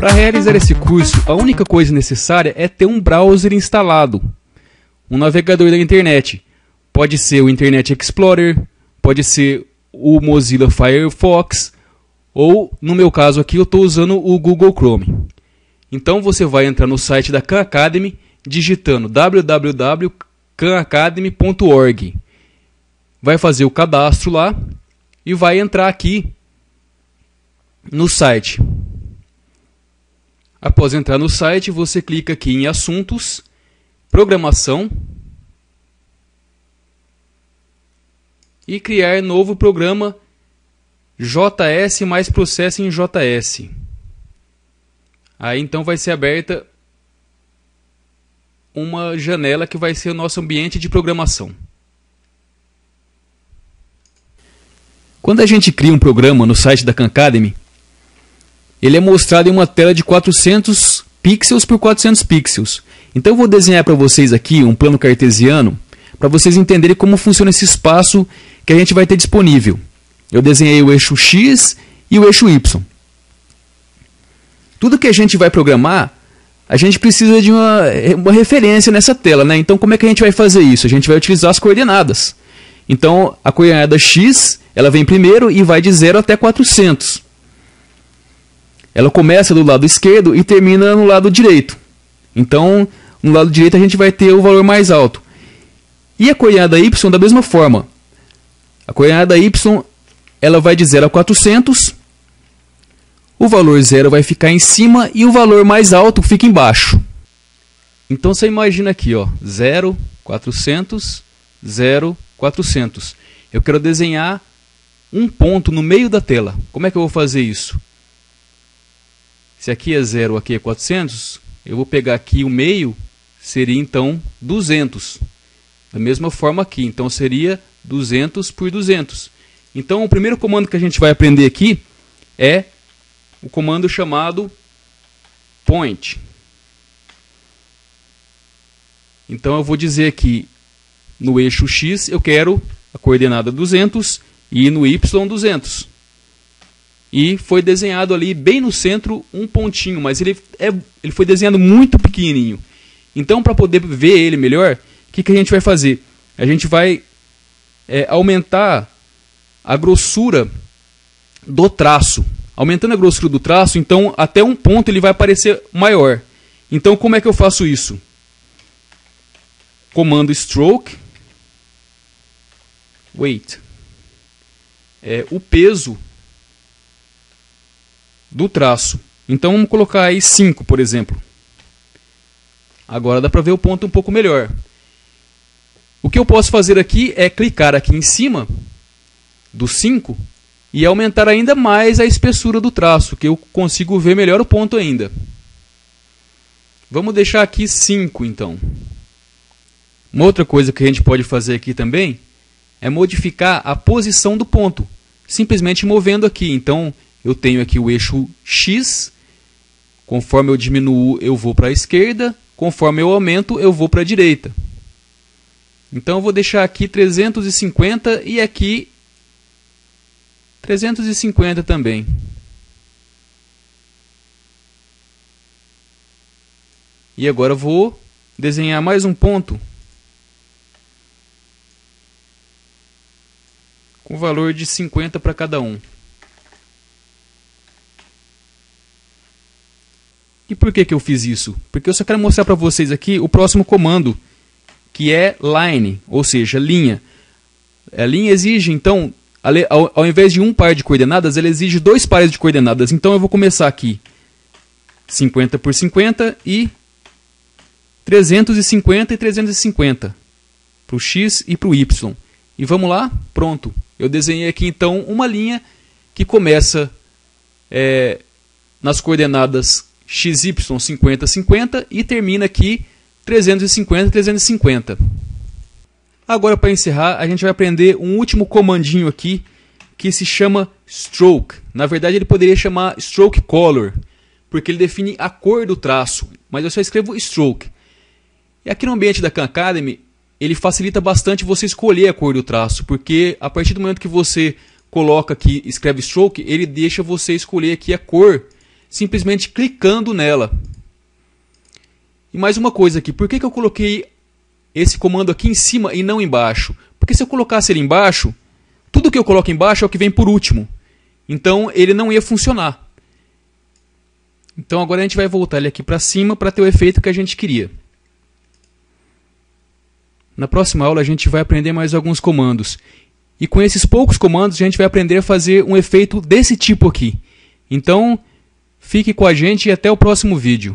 Para realizar esse curso, a única coisa necessária é ter um browser instalado, um navegador da internet. Pode ser o Internet Explorer, pode ser o Mozilla Firefox, ou no meu caso aqui eu estou usando o Google Chrome. Então você vai entrar no site da Khan Academy digitando www.khanacademy.org. Vai fazer o cadastro lá e vai entrar aqui no site. Após entrar no site, você clica aqui em Assuntos, Programação e criar novo programa JS mais processo em JS. Aí então vai ser aberta uma janela que vai ser o nosso ambiente de programação. Quando a gente cria um programa no site da Khan Academy, ele é mostrado em uma tela de 400 pixels por 400 pixels. Então eu vou desenhar para vocês aqui um plano cartesiano para vocês entenderem como funciona esse espaço que a gente vai ter disponível. Eu desenhei o eixo X e o eixo Y. Tudo que a gente vai programar, a gente precisa de uma, uma referência nessa tela. Né? Então como é que a gente vai fazer isso? A gente vai utilizar as coordenadas. Então a coordenada X ela vem primeiro e vai de 0 até 400. Ela começa do lado esquerdo e termina no lado direito. Então, no lado direito a gente vai ter o valor mais alto. E a coordenada y da mesma forma. A coordenada y ela vai de 0 a 400. O valor 0 vai ficar em cima e o valor mais alto fica embaixo. Então você imagina aqui, ó, 0, 400, 0, 400. Eu quero desenhar um ponto no meio da tela. Como é que eu vou fazer isso? Se aqui é 0, aqui é 400, eu vou pegar aqui o meio, seria então 200. Da mesma forma aqui, então seria 200 por 200. Então o primeiro comando que a gente vai aprender aqui é o comando chamado point. Então eu vou dizer aqui no eixo x eu quero a coordenada 200 e no y 200 e foi desenhado ali bem no centro um pontinho, mas ele, é, ele foi desenhado muito pequenininho. Então, para poder ver ele melhor, o que, que a gente vai fazer? A gente vai é, aumentar a grossura do traço. Aumentando a grossura do traço, então até um ponto ele vai aparecer maior. Então, como é que eu faço isso? Comando stroke, weight. É, o peso do traço. Então vamos colocar aí 5, por exemplo. Agora dá para ver o ponto um pouco melhor. O que eu posso fazer aqui é clicar aqui em cima do 5 e aumentar ainda mais a espessura do traço, que eu consigo ver melhor o ponto ainda. Vamos deixar aqui 5 então. Uma outra coisa que a gente pode fazer aqui também é modificar a posição do ponto, simplesmente movendo aqui. Então eu tenho aqui o eixo X, conforme eu diminuo eu vou para a esquerda, conforme eu aumento eu vou para a direita. Então eu vou deixar aqui 350 e aqui 350 também. E agora eu vou desenhar mais um ponto valor de 50 para cada um. E por que, que eu fiz isso? Porque eu só quero mostrar para vocês aqui o próximo comando, que é line, ou seja, linha. A linha exige, então, ao, ao invés de um par de coordenadas, ela exige dois pares de coordenadas. Então eu vou começar aqui 50 por 50 e 350 e 350 para o x e para o y. E vamos lá? Pronto. Eu desenhei aqui então uma linha que começa é, nas coordenadas XY 50, 50 e termina aqui 350, 350. Agora, para encerrar, a gente vai aprender um último comandinho aqui que se chama stroke. Na verdade, ele poderia chamar stroke color, porque ele define a cor do traço, mas eu só escrevo stroke. E aqui no ambiente da Khan Academy, ele facilita bastante você escolher a cor do traço, porque a partir do momento que você coloca aqui, escreve stroke, ele deixa você escolher aqui a cor, simplesmente clicando nela. E mais uma coisa aqui, por que, que eu coloquei esse comando aqui em cima e não embaixo? Porque se eu colocasse ele embaixo, tudo que eu coloco embaixo é o que vem por último. Então ele não ia funcionar. Então agora a gente vai voltar ele aqui para cima para ter o efeito que a gente queria. Na próxima aula a gente vai aprender mais alguns comandos. E com esses poucos comandos a gente vai aprender a fazer um efeito desse tipo aqui. Então, fique com a gente e até o próximo vídeo.